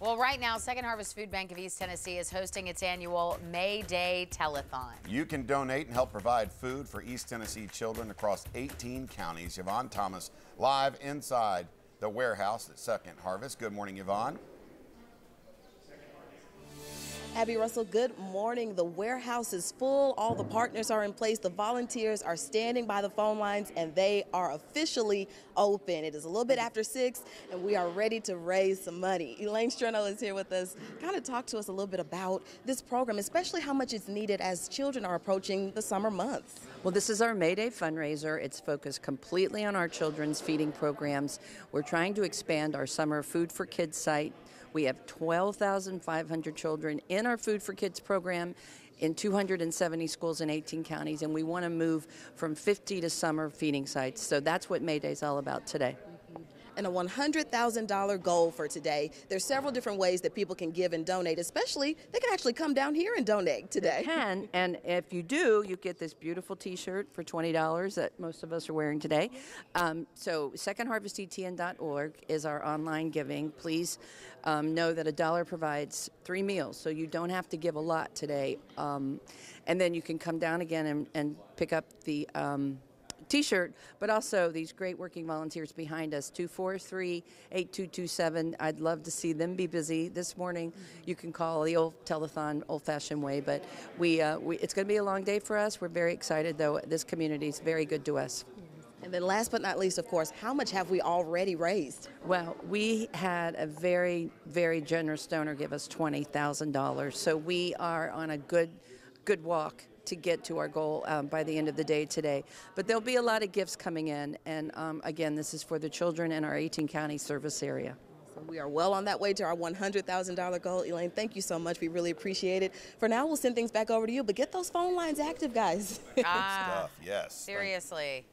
Well, right now, Second Harvest Food Bank of East Tennessee is hosting its annual May Day Telethon. You can donate and help provide food for East Tennessee children across 18 counties. Yvonne Thomas live inside the warehouse at Second Harvest. Good morning, Yvonne. Abby Russell, good morning. The warehouse is full. All the partners are in place. The volunteers are standing by the phone lines and they are officially open. It is a little bit after six and we are ready to raise some money. Elaine Streno is here with us. Kind of talk to us a little bit about this program, especially how much it's needed as children are approaching the summer months. Well, this is our May Day fundraiser. It's focused completely on our children's feeding programs. We're trying to expand our summer Food for Kids site we have 12,500 children in our Food for Kids program in 270 schools in 18 counties, and we want to move from 50 to summer feeding sites. So that's what May Day is all about today and a $100,000 goal for today. There's several different ways that people can give and donate, especially they can actually come down here and donate today. They can, and if you do, you get this beautiful T-shirt for $20 that most of us are wearing today. Um, so secondharvestetn.org is our online giving. Please um, know that a dollar provides three meals, so you don't have to give a lot today. Um, and then you can come down again and, and pick up the um, T-shirt, but also these great working volunteers behind us. 243-8227. I'd love to see them be busy this morning. You can call the old telethon, old-fashioned way, but we, uh, we it's going to be a long day for us. We're very excited, though. This community is very good to us. And then last but not least, of course, how much have we already raised? Well, we had a very, very generous donor give us $20,000. So we are on a good, good walk to get to our goal um, by the end of the day today. But there'll be a lot of gifts coming in, and um, again, this is for the children in our 18 county service area. We are well on that way to our $100,000 goal. Elaine, thank you so much. We really appreciate it. For now, we'll send things back over to you, but get those phone lines active, guys. Ah, Stuff, yes. Seriously.